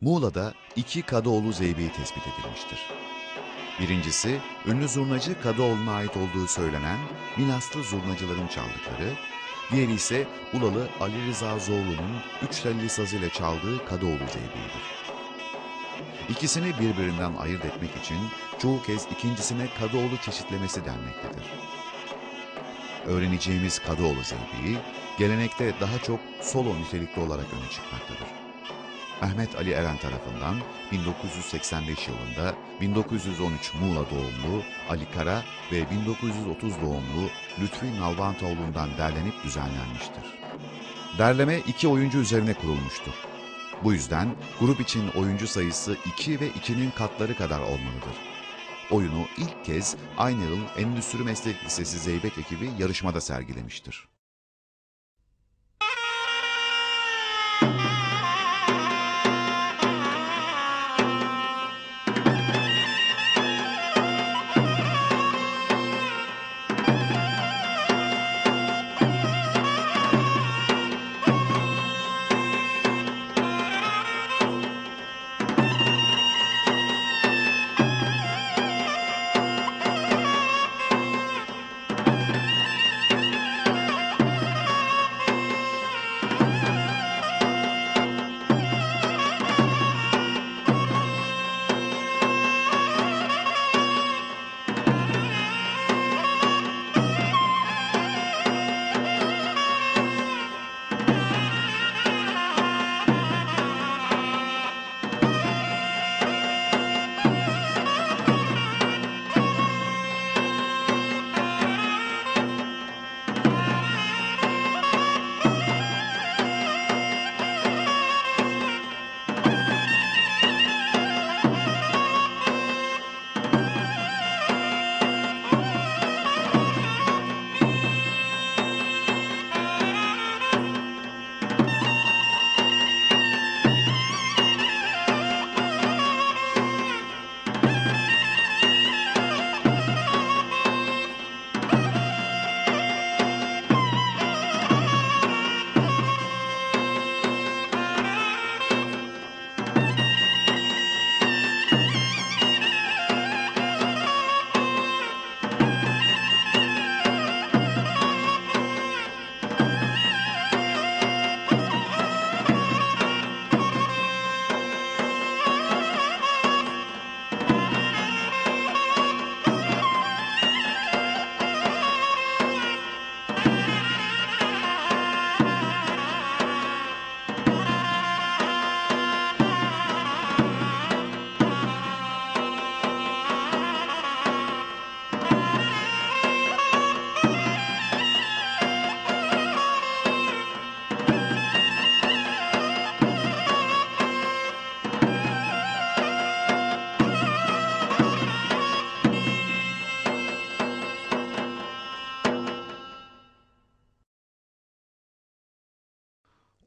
Muğla'da iki Kadıoğlu Zeybeği tespit edilmiştir. Birincisi, ünlü zurnacı Kadıoğlu'na ait olduğu söylenen Milaslı zurnacıların çaldıkları, diğeri ise Ulalı Ali Rıza Zorlu'nun üç telli sazıyla çaldığı Kadıoğlu Zeybeği'dir. İkisini birbirinden ayırt etmek için çoğu kez ikincisine Kadıoğlu çeşitlemesi denmektedir. Öğreneceğimiz Kadıoğlu Zeybeği, gelenekte daha çok solo nitelikli olarak öne çıkmaktadır. Mehmet Ali Eren tarafından 1985 yılında 1913 Muğla doğumlu Ali Kara ve 1930 doğumlu Lütfi Nalbantoğlu'ndan derlenip düzenlenmiştir. Derleme iki oyuncu üzerine kurulmuştur. Bu yüzden grup için oyuncu sayısı 2 ve 2'nin katları kadar olmalıdır. Oyunu ilk kez aynı yıl Endüstri Meslek Lisesi Zeybek ekibi yarışmada sergilemiştir.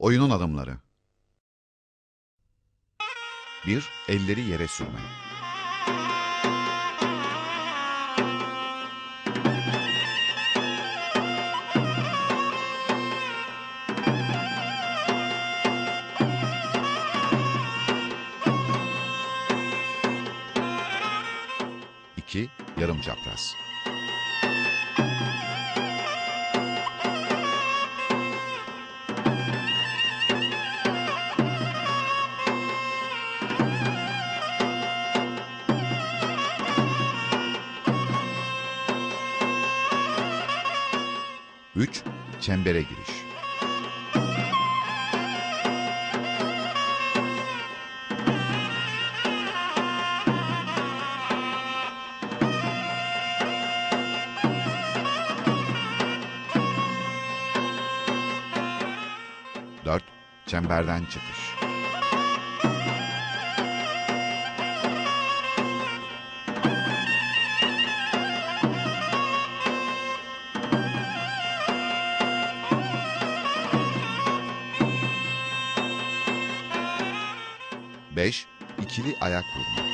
Oyunun adımları 1. Elleri yere sürme 2. Yarım çapraz Çembere giriş 4. Çemberden çıkış 5. İkili ayak vurma.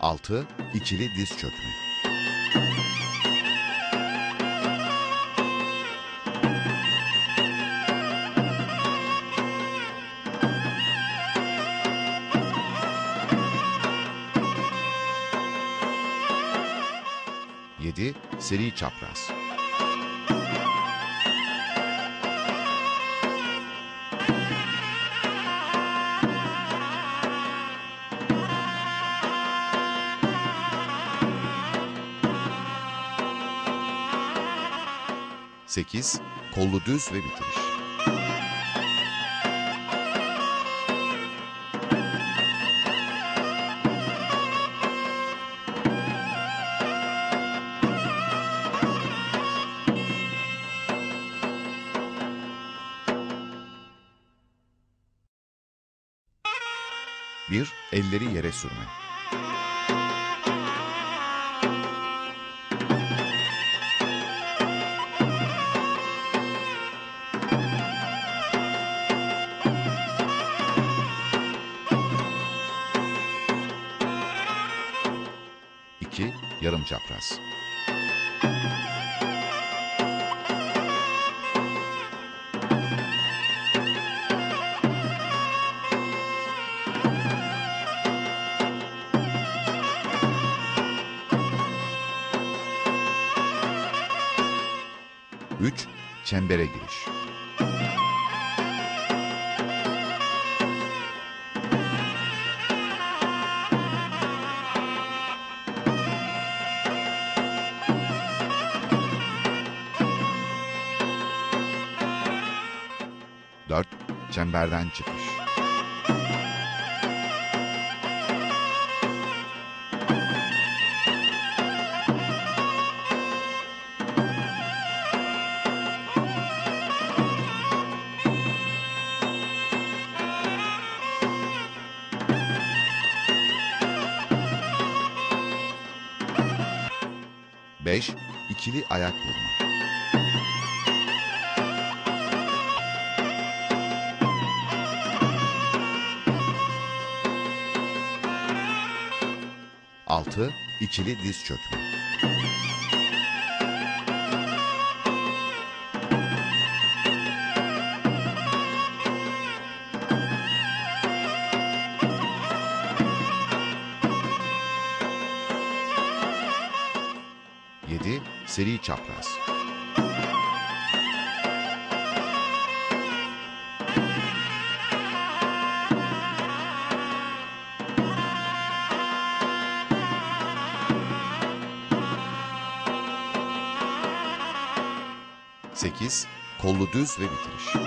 Altı, ikili diz çökme. Yedi, seri çapraz. Sekiz, kollu düz ve bitiriş. Bir, elleri yere sürme. Yarım çapraz. Üç, çembere giriş. Dört, çemberden çıkış. Beş, ikili ayak vurma. Altı, ikili diz çökme. Seri çapraz. Kollu düz ve bitiriş.